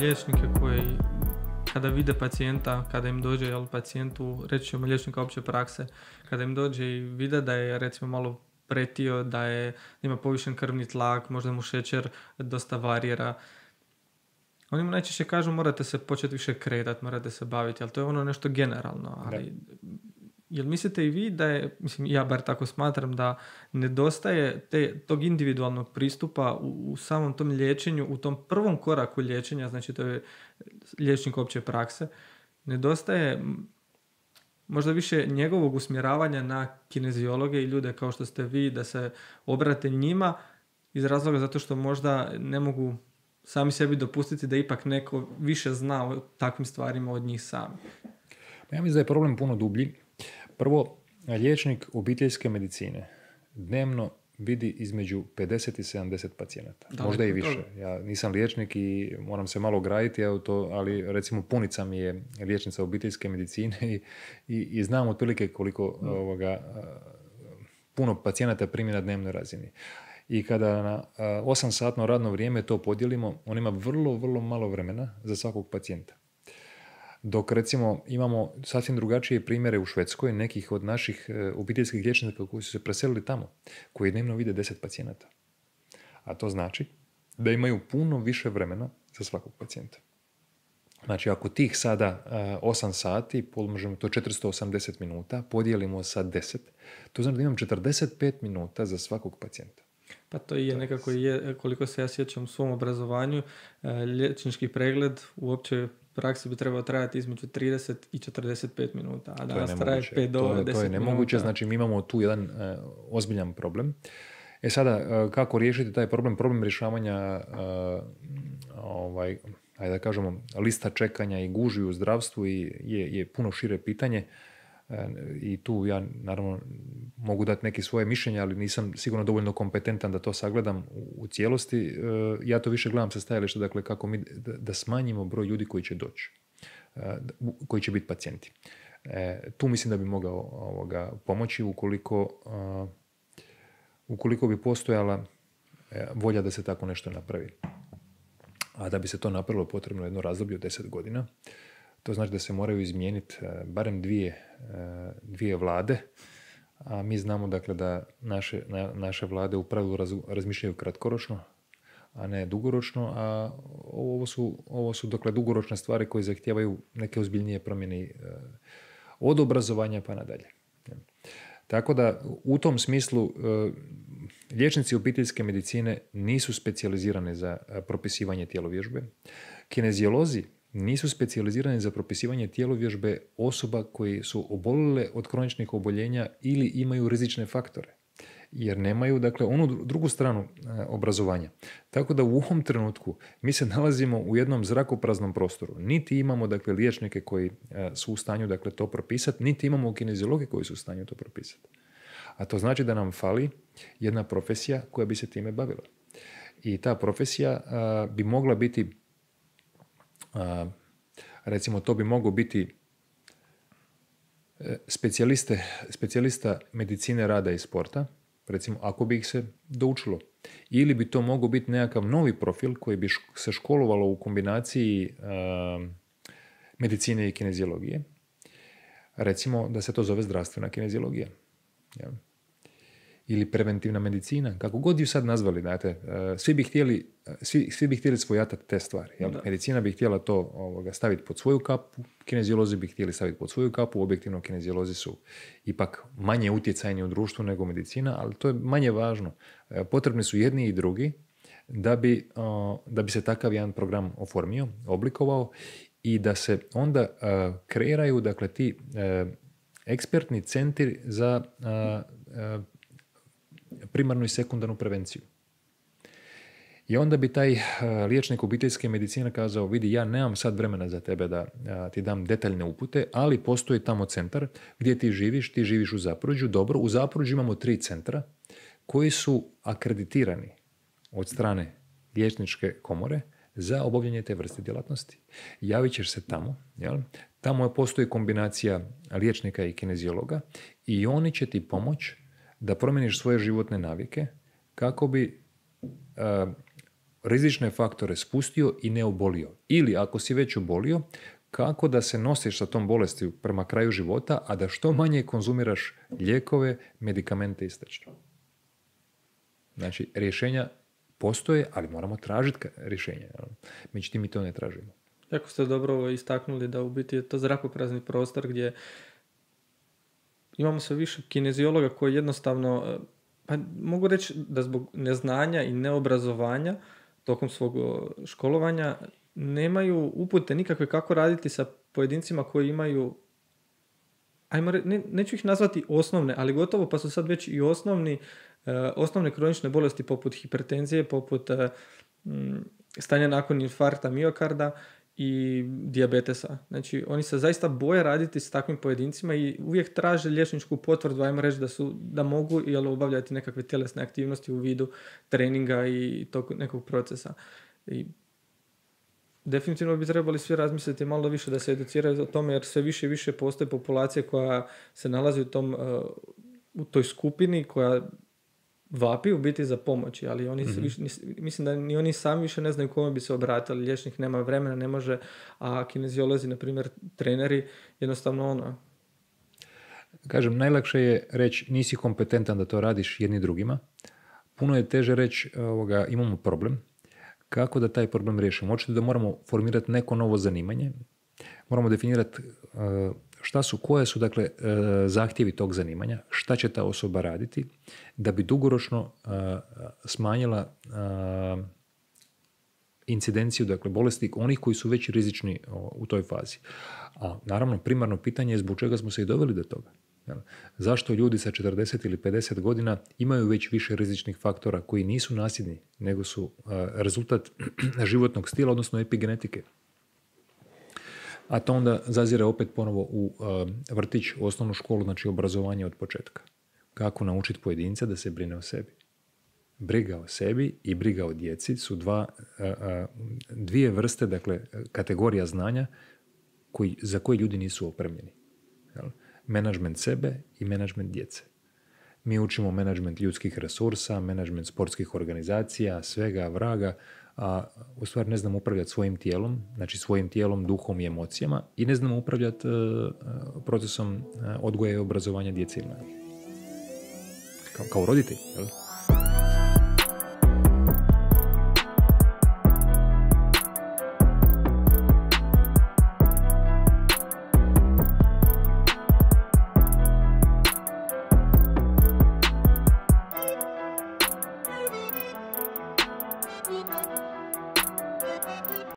liječnike koji kada vide pacijenta, kada im dođe jel, pacijentu, reći ćemo liječnika opće prakse, kada im dođe i vide da je recimo malo pretio, da je ima povišen krvni tlak, možda mu šećer dosta varira. Oni mu najčešće kažu morate se početi više kretati, morate se baviti, ali to je ono nešto generalno. Ali, jel mislite i vi da je, mislim ja bar tako smatram, da nedostaje te, tog individualnog pristupa u, u samom tom liječenju, u tom prvom koraku liječenja, znači to je liječnik opće prakse, nedostaje možda više njegovog usmjeravanja na kineziologe i ljude kao što ste vi, da se obrate njima iz razloga zato što možda ne mogu sami sebi dopustiti da ipak neko više zna o takvim stvarima od njih sami. Pa ja mislim da je problem puno dublji. Prvo, liječnik obiteljske medicine dnevno vidi između 50 i 70 pacijenata. Možda i više. Ja nisam liječnik i moram se malo graditi, to, ali recimo punica mi je liječnica obiteljske medicine i, i, i znam otprilike koliko ovoga, puno pacijenata primi na dnevnoj razini. I kada na 8 satno radno vrijeme to podijelimo, on ima vrlo, vrlo malo vremena za svakog pacijenta. Dok recimo imamo sasvim drugačije primjere u Švedskoj nekih od naših e, obiteljskih liječnika koji su se preselili tamo, koji dnevno vide 10 pacijenata. A to znači da imaju puno više vremena za svakog pacijenta. Znači, ako tih sada 8 e, sati, možemo to 480 minuta, podijelimo sa 10, to znači da imam 45 minuta za svakog pacijenta. Pa to je nekako, je, koliko se ja sjećam u svom obrazovanju, e, liječnički pregled uopće praksi bi trebao trajati između 30 i 45 minuta, a danas traje 5 do 10 minuta. To je nemoguće, znači mi imamo tu jedan uh, ozbiljan problem. E sada, uh, kako riješiti taj problem? Problem rješavanja uh, ovaj, ajde da kažemo, lista čekanja i guži u zdravstvu i je, je puno šire pitanje i tu ja naravno mogu dati neke svoje mišljenja, ali nisam sigurno dovoljno kompetentan da to sagledam u cijelosti. E, ja to više gledam sa stajališta, dakle kako mi da smanjimo broj ljudi koji će doći, e, koji će biti pacijenti. E, tu mislim da bi mogao ovoga pomoći ukoliko, ukoliko bi postojala volja da se tako nešto napravi. A da bi se to napravilo potrebno jedno razdoblje od 10 godina. To znači da se moraju izmijeniti barem dvije E, dvije vlade, a mi znamo dakle da naše, naše vlade u pravilu razmišljaju kratkoročno, a ne dugoročno, a ovo su, ovo su dakle dugoročne stvari koje zahtijevaju neke ozbiljnije promjene e, od obrazovanja pa nadalje. Tako da u tom smislu e, liječnici obiteljske medicine nisu specijalizirani za propisivanje tijelovježbe. Kinezijolozi nisu specijalizirani za propisivanje tijelovježbe osoba koji su obolile od kroničnih oboljenja ili imaju rizične faktore jer nemaju dakle onu drugu stranu e, obrazovanja. Tako da u ovom trenutku mi se nalazimo u jednom zrakopraznom prostoru. Niti imamo dakle liječnike koji e, su u stanju dakle to propisati, niti imamo kineziologe koji su u stanju to propisati. A to znači da nam fali jedna profesija koja bi se time bavila. I ta profesija e, bi mogla biti recimo to bi moglo biti e, specijalista medicine rada i sporta, recimo ako bi ih se doučilo. Ili bi to mogao biti nekakav novi profil koji bi se školovalo u kombinaciji medicine i kinezijologije. Recimo da se to zove zdravstvena kinezijologija ili preventivna medicina, kako god ju sad nazvali, znate, e, svi bi htjeli, e, svi, svi bi htjeli svojatati te stvari. Jel? Medicina bi htjela to ovoga, staviti pod svoju kapu, kineziolozi bi htjeli staviti pod svoju kapu, objektivno kineziolozi su ipak manje utjecajni u društvu nego medicina, ali to je manje važno. E, potrebni su jedni i drugi da bi, da bi se takav jedan program oformio, oblikovao i da se onda kreiraju dakle, ti ekspertni centri za primarnu i sekundarnu prevenciju. I onda bi taj eh, liječnik obiteljske medicine kazao, vidi, ja nemam sad vremena za tebe da ti dam detaljne upute, ali postoji tamo centar gdje ti živiš, ti živiš u Zapruđu. Dobro, u Zapruđu imamo tri centra koji su akreditirani od strane liječničke komore za obavljanje te vrste djelatnosti. Javit ćeš se tamo, jel? tamo postoji kombinacija liječnika i kinezijologa i oni će ti pomoći da promijeniš svoje životne navike kako bi uh, rizične faktore spustio i ne obolio. Ili ako si već obolio, kako da se nosiš sa tom bolesti prema kraju života, a da što manje konzumiraš lijekove, medikamente i. Znači, rješenja postoje, ali moramo tražiti rješenja. Međutim, mi to ne tražimo. Jako ste dobro istaknuli da u biti je to zrakoprazni prostor gdje imamo sve više kinezijologa koji jednostavno, e, pa mogu reći da zbog neznanja i neobrazovanja tokom svog školovanja nemaju upute nikakve kako raditi sa pojedincima koji imaju ajmo ne, neću ih nazvati osnovne, ali gotovo pa su sad već i osnovni, e, osnovne kronične bolesti poput hipertenzije, poput e, stanja nakon infarkta miokarda i dijabetesa. Znači, oni se zaista boje raditi s takvim pojedincima i uvijek traže liječničku potvrdu, ajmo reći da, su, da mogu jel, obavljati nekakve tjelesne aktivnosti u vidu treninga i tog nekog procesa. I definitivno bi trebali svi razmisliti malo više da se educiraju o tome jer sve više i više postoje populacije koja se nalazi u, tom, uh, u toj skupini koja vapi u biti za pomoći, ali oni mm mislim da ni oni sami više ne znaju kome bi se obratili, liječnik nema vremena, ne može, a kinezijolozi, na primjer, treneri, jednostavno ono... Kažem, najlakše je reći nisi kompetentan da to radiš jedni drugima. Puno je teže reći ovoga, imamo problem, kako da taj problem riješimo. Očito da moramo formirati neko novo zanimanje, moramo definirati uh, šta su, koje su dakle uh, zahtjevi tog zanimanja, šta će ta osoba raditi, da bi dugoročno uh, smanjila incidenciju dakle bolesti onih koji su već rizični u toj fazi. A naravno primarno pitanje je zbog čega smo se i doveli do toga. Zašto ljudi sa 40 ili 50 godina imaju već više rizičnih faktora koji nisu nasljedni, nego su rezultat životnog stila, odnosno epigenetike? A to onda zazire opet ponovo u vrtić, u osnovnu školu, znači obrazovanje od početka. Kako naučiti pojedinca da se brine o sebi? Briga o sebi i briga o djeci su dva, dvije vrste, dakle, kategorija znanja koji, za koje ljudi nisu opremljeni menadžment sebe i menadžment djece. Mi učimo menadžment ljudskih resursa, menadžment sportskih organizacija, svega, vraga, a u stvari ne znamo upravljati svojim tijelom, znači svojim tijelom, duhom i emocijama i ne znamo upravljati e, procesom e, odgoja i obrazovanja djece i Kao, kao roditelj, jel?